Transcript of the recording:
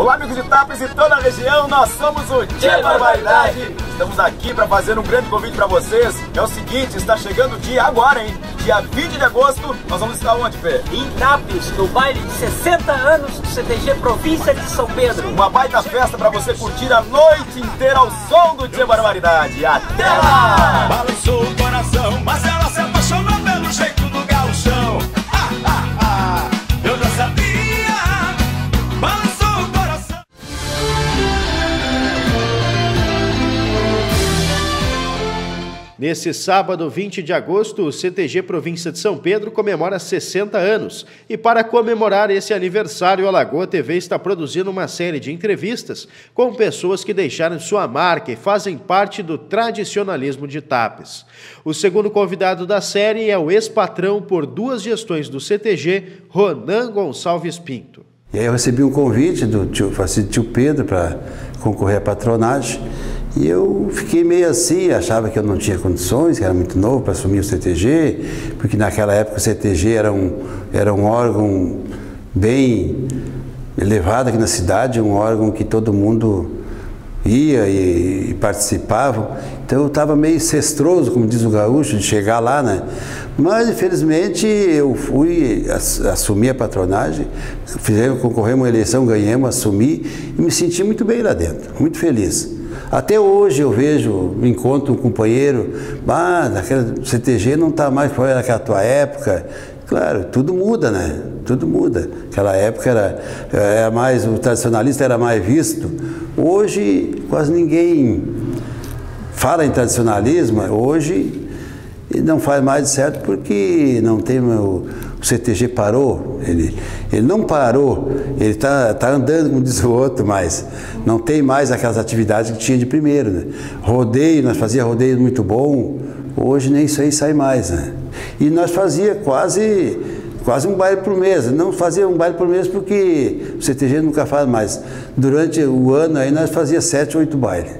Olá, amigos de Tapes e toda a região, nós somos o Tia Barbaridade. Estamos aqui para fazer um grande convite para vocês. É o seguinte, está chegando o dia agora, hein? Dia 20 de agosto, nós vamos estar onde, Fê? Em Tapes, no baile de 60 anos do CTG Província de São Pedro. Uma baita festa para você curtir a noite inteira ao som do Tia Barbaridade. Até lá! Balançou Nesse sábado, 20 de agosto, o CTG Província de São Pedro comemora 60 anos. E para comemorar esse aniversário, a Lagoa TV está produzindo uma série de entrevistas com pessoas que deixaram sua marca e fazem parte do tradicionalismo de Tapes. O segundo convidado da série é o ex-patrão por duas gestões do CTG, Ronan Gonçalves Pinto. E aí eu recebi um convite do tio, do tio Pedro para concorrer à patronagem. E eu fiquei meio assim, achava que eu não tinha condições, que era muito novo para assumir o CTG, porque naquela época o CTG era um, era um órgão bem elevado aqui na cidade, um órgão que todo mundo ia e, e participava. Então eu estava meio cestroso, como diz o gaúcho, de chegar lá, né? Mas infelizmente eu fui, assumi a patronagem, fizemos, concorremos uma eleição, ganhamos, assumi e me senti muito bem lá dentro, muito feliz. Até hoje eu vejo, encontro um companheiro, ah, naquela CTG não está mais foi naquela tua época. Claro, tudo muda, né? Tudo muda. Aquela época era, era mais, o tradicionalista era mais visto. Hoje quase ninguém fala em tradicionalismo, hoje não faz mais certo porque não tem o, o CTG parou, ele, ele não parou, ele está tá andando, como diz o outro, mas não tem mais aquelas atividades que tinha de primeiro. Né? Rodeio, nós fazia rodeio muito bom, hoje nem isso aí sai mais. Né? E nós fazia quase quase um baile por mês. Não fazia um baile por mês porque o CTG nunca faz mais. Durante o ano aí nós fazia sete, oito bailes.